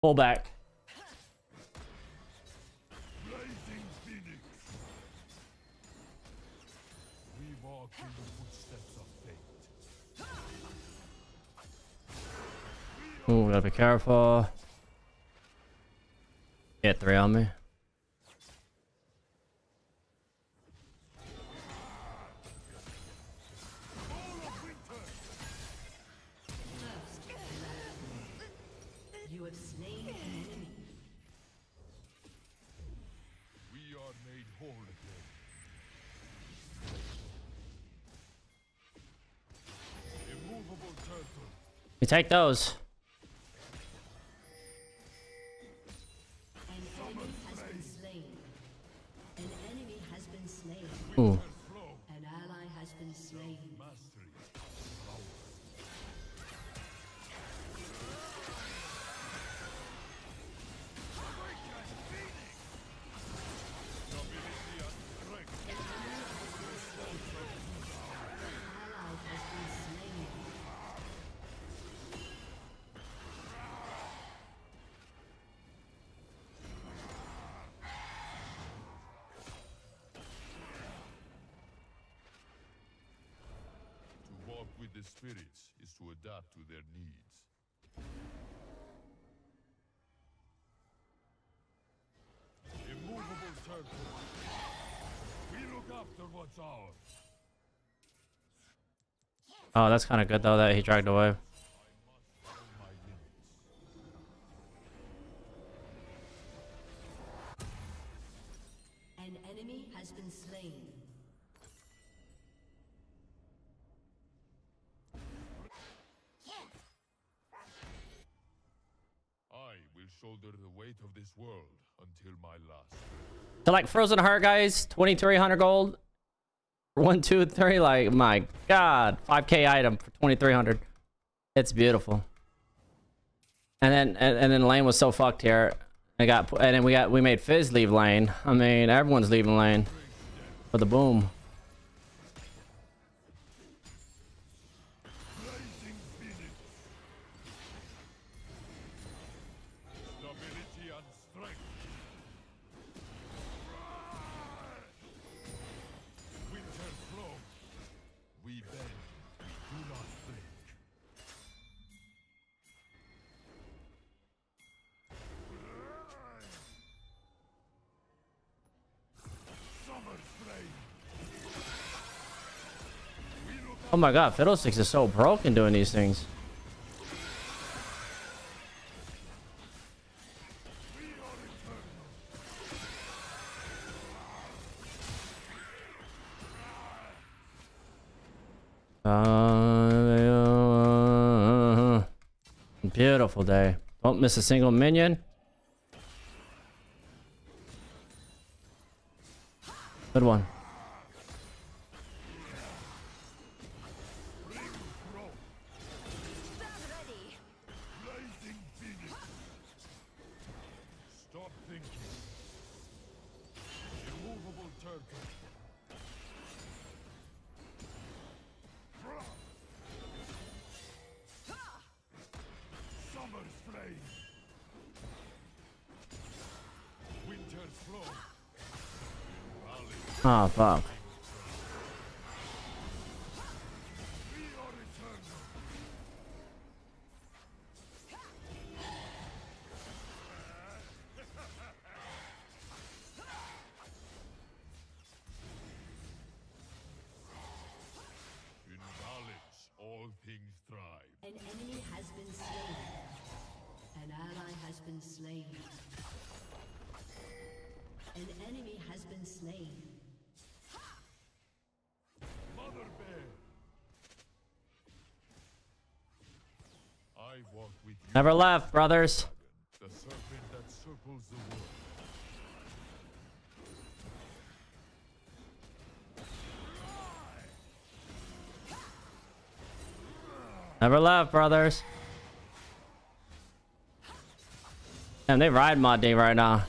Pull back. Ooh, gotta be careful. Get three on me. Has been slain. Ooh. With the spirits is to adapt to their needs. Immovable turtle. We look after what's ours. Oh, that's kind of good though that he dragged away. Shoulder the weight of this world until my last. So like Frozen Heart, guys, 2,300 gold. One, two, three. Like, my God. 5k item for 2,300. It's beautiful. And then, and, and then lane was so fucked here. I got, and then we got, we made Fizz leave lane. I mean, everyone's leaving lane. For the boom. Oh my God, Fiddlesticks is so broken doing these things. Uh, beautiful day. Don't miss a single minion. Good one. Ah, things thrive. An enemy has been slain. An ally has been slain. An enemy has been slain. Never left, brothers. Never left, brothers. Damn, they ride my day right now.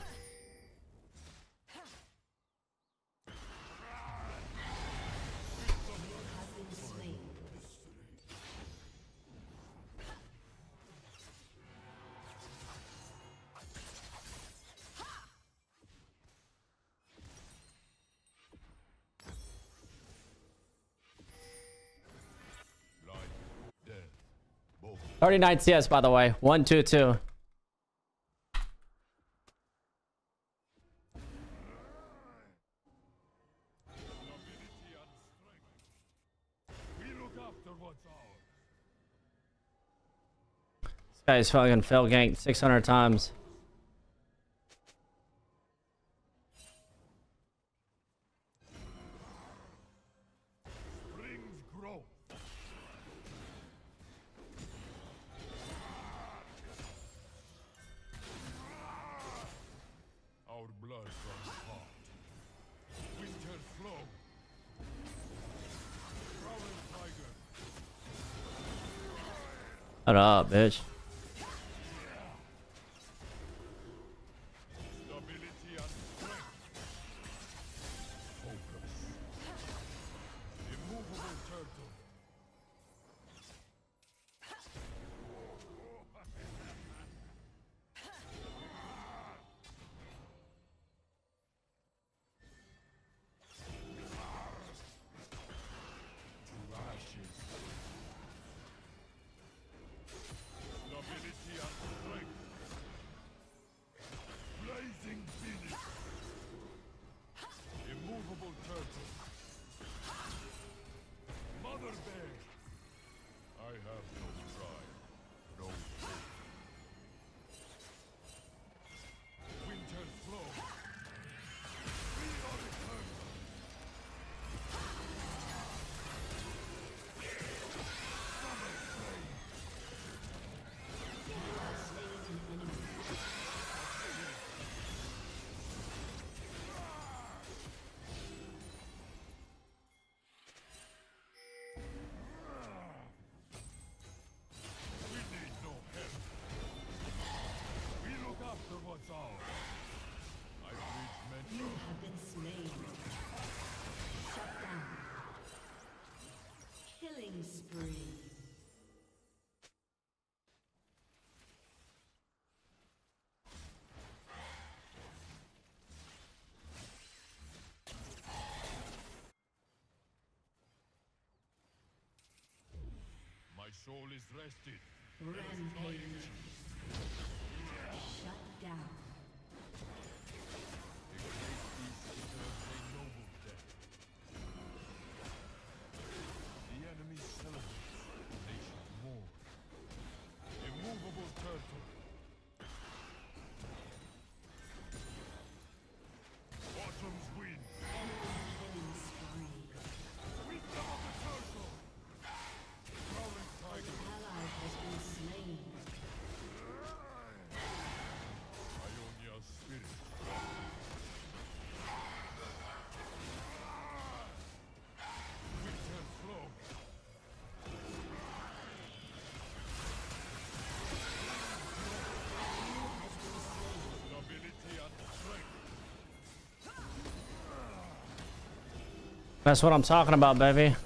39 CS, by the way. 122. This guy's fucking fail ganked 600 times. Shut up, bitch. My soul is rested. Rampage. Shut down. That's what I'm talking about, baby.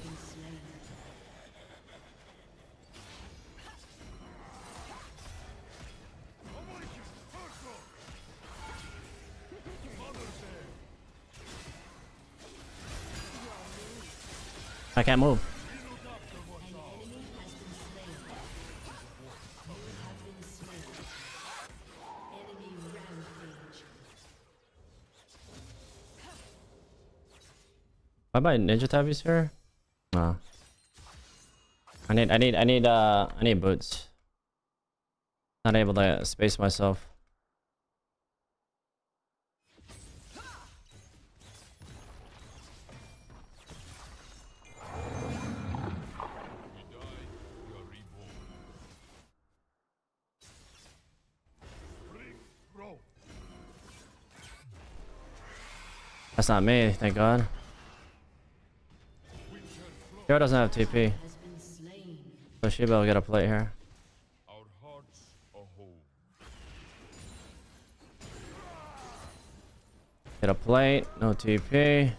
I can't move. Buy ninja tabis here? Nah. I need, I need, I need, uh, I need boots. Not able to space myself. That's not me, thank god. Kyo doesn't have TP. So able to get a plate here. Get a plate, no TP.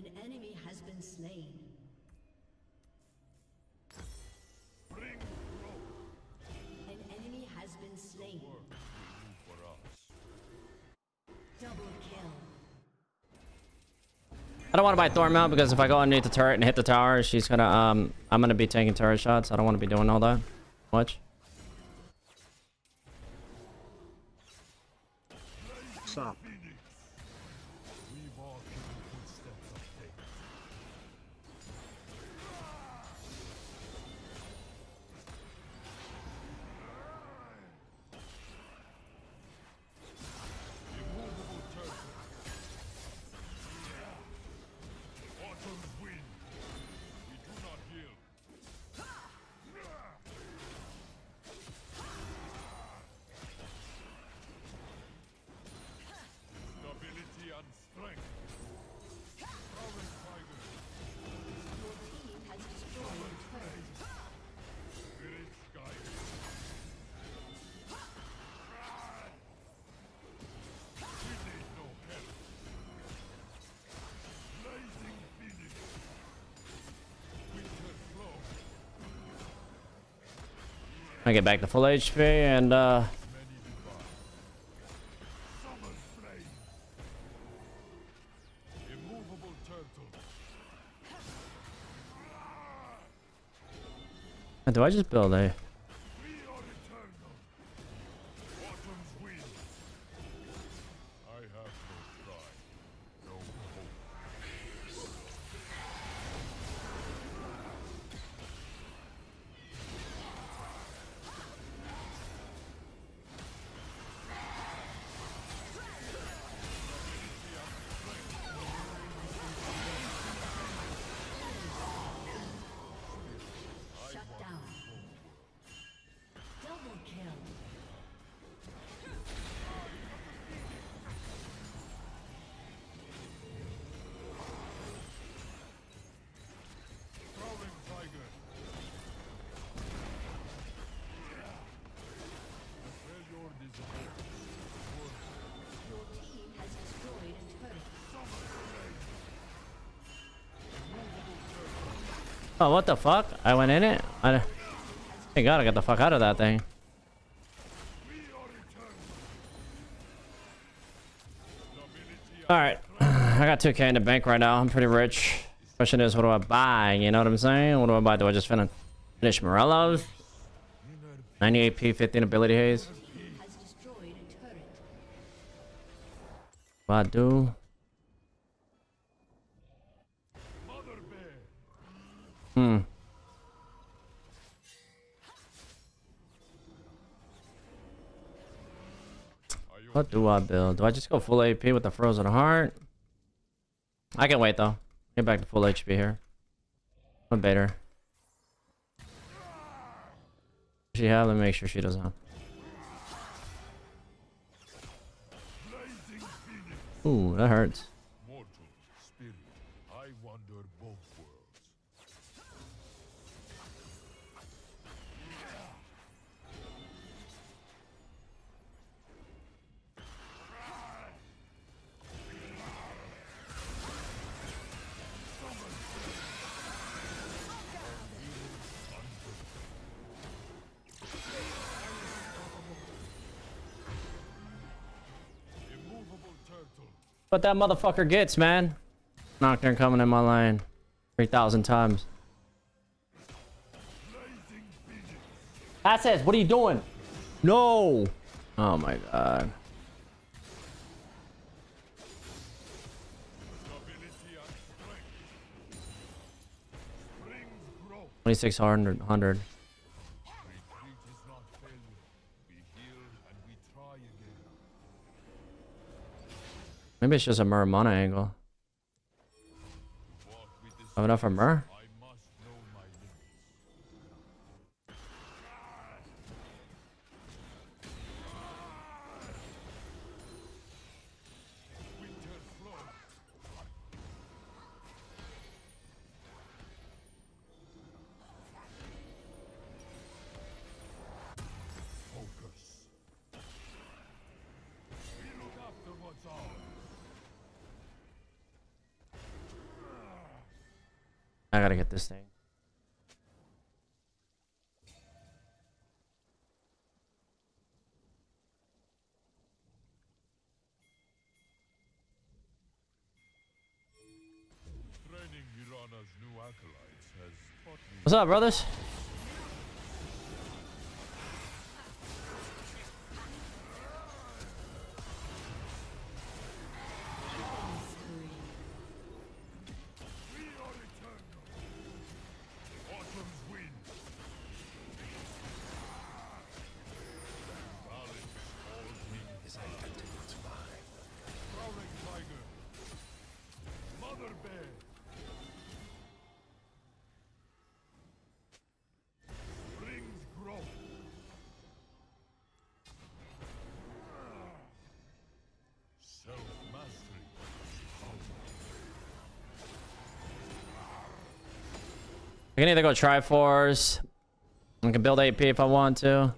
An enemy has been slain. Bring growth. An enemy has been slain. Work will do for us. Double kill. I don't want to buy Thorn Mount because if I go underneath the turret and hit the tower, she's gonna um I'm gonna be taking turret shots. I don't want to be doing all that much. Stop. I get back to full HP and uh do I just build a Oh what the fuck? I went in it? I Thank god I got the fuck out of that thing. Alright. I got 2k in the bank right now. I'm pretty rich. Question is, what do I buy? You know what I'm saying? What do I buy? Do I just fin- finish Morello's? 90 AP, 15 ability haste. What I do? What do I build? Do I just go full AP with the frozen heart? I can wait though. Get back to full HP here. What bait her? Does she have? to make sure she doesn't? Ooh, that hurts. What that motherfucker gets, man. Nocturne coming in my line. 3,000 times. Assets, what are you doing? No. Oh my god. Stability and Maybe it's just a Muramana angle. This. Have enough for Mur? I gotta get this thing. Training Mirana's new acolytes has taught me What's up, brothers? I can either go Triforce. I can build AP if I want to.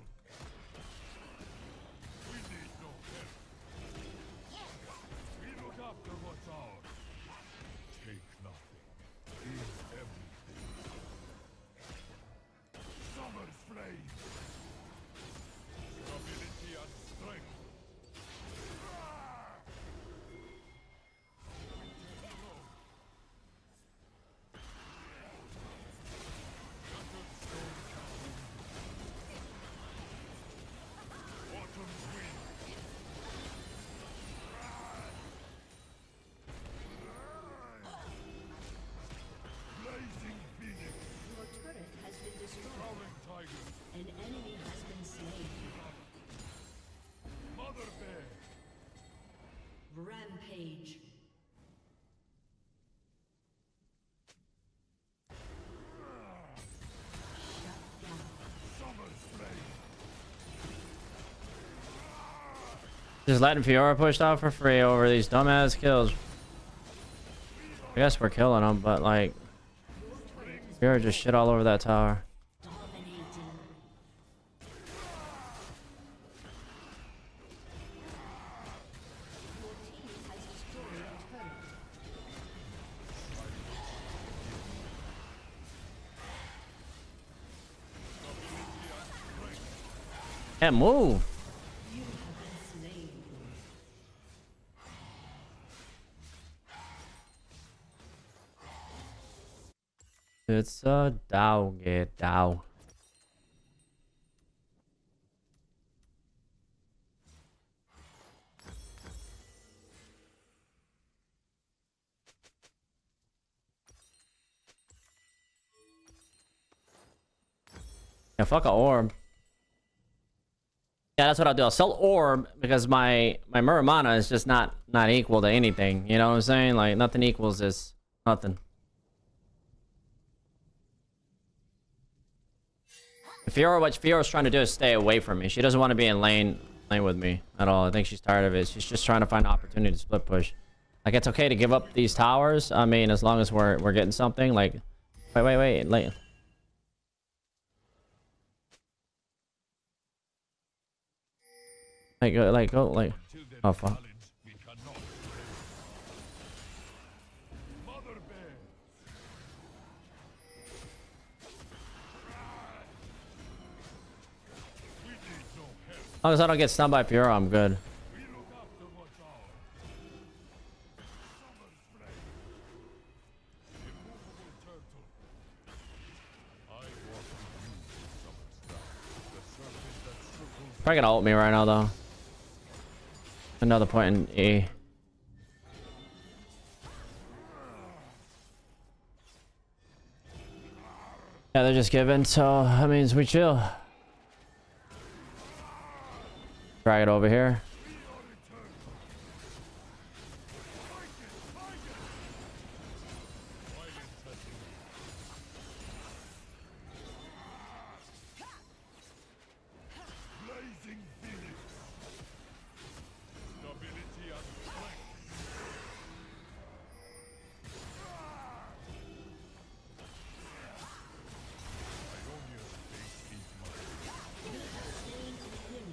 Just letting Fiora pushed out for free over these dumbass kills. I guess we're killing them, but like, Fiora just shit all over that tower. Can't move. You have been slain. It's a Dow get Dow. Yeah, fuck a orb. Yeah, that's what I'll do. I'll sell orb because my my Muramana is just not not equal to anything. You know what I'm saying? Like nothing equals this. Nothing. Fiora, what Fiora's trying to do is stay away from me. She doesn't want to be in lane lane with me at all. I think she's tired of it. She's just trying to find an opportunity to split push. Like it's okay to give up these towers. I mean, as long as we're we're getting something. Like, wait, wait, wait, like. Like, go, like, go, like. Oh, fuck. Long as I don't get stunned by Fiora, I'm good. Probably gonna ult me right now though. Another point in E. Yeah, they're just giving, so that means we chill. Drag it over here.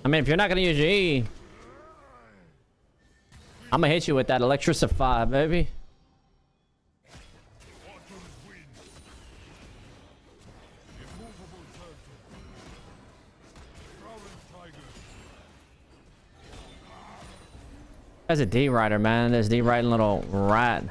mean, if you're not gonna use your E, I'm gonna hit you with that electricify, baby. That's a D rider, man. This D riding little rat.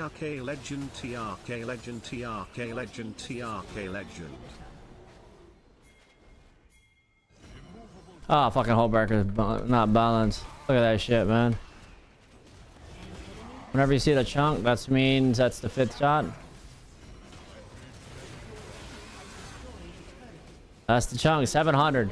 TRK Legend, TRK Legend, TRK Legend, TRK Legend. Oh, fucking Hullbreaker is not balanced. Look at that shit, man. Whenever you see the chunk, that means that's the fifth shot. That's the chunk, 700.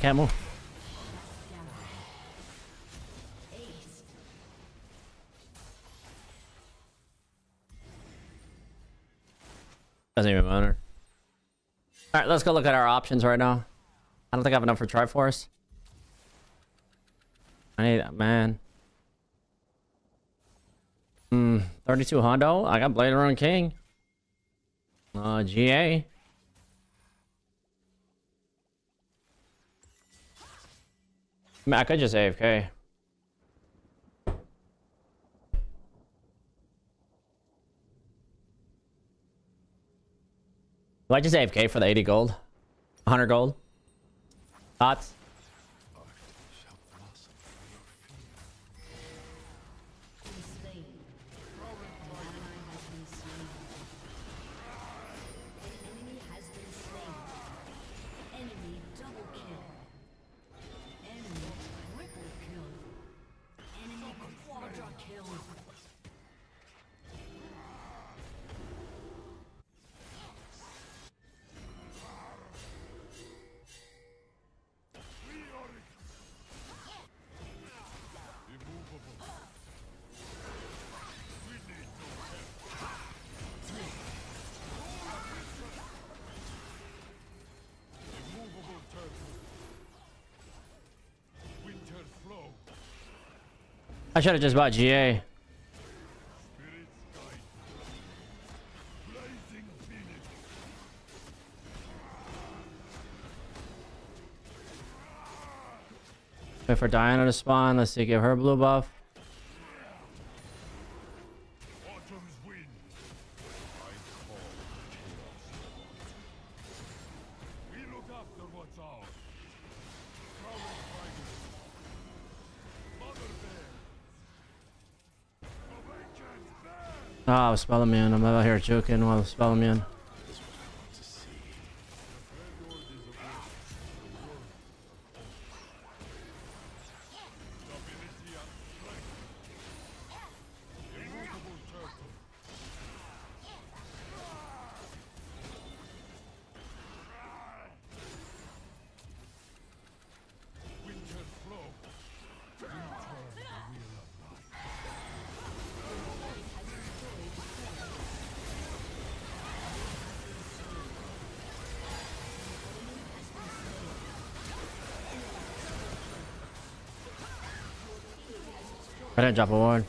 Can't move. Doesn't even matter. All right, let's go look at our options right now. I don't think I have enough for Triforce. I need that, man. Hmm, 32 Hondo. I got Blade Run King. Uh, GA. I, mean, I could just AFK. Do I just AFK for the 80 gold? 100 gold? Thoughts? I should have just bought GA. Wait for Diana to spawn. Let's see, give her blue buff. Ah, me in. I'm out here joking while I was I didn't drop a ward.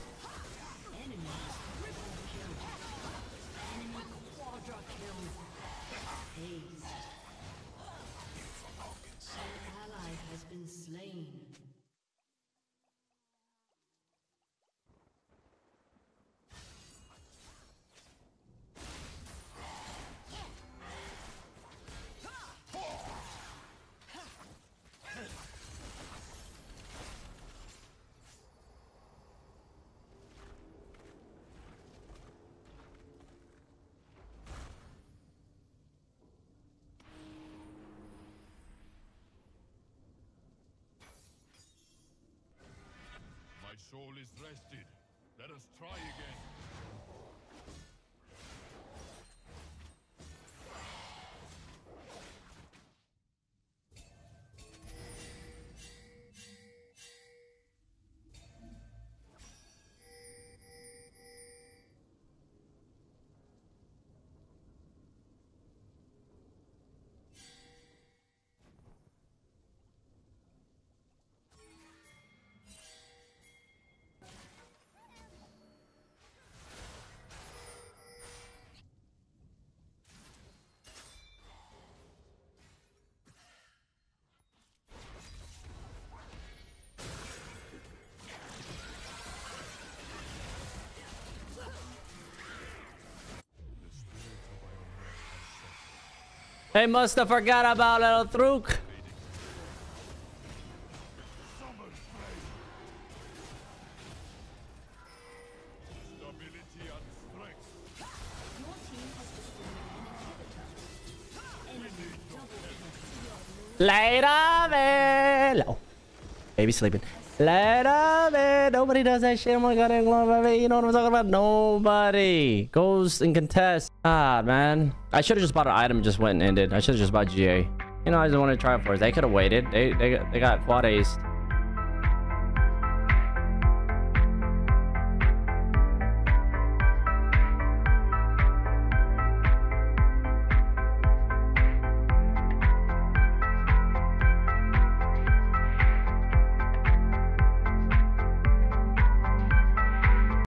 They must have forgot about little Truk. Later. Oh. Baby sleeping. Later, man. Nobody does that shit. Oh my god, it. You know what I'm talking about? Nobody goes and contests. God, man. I should have just bought an item just went and ended. I should have just bought GA. You know, I just wanted to try it for first. They could have waited. They they got- they got quad aced.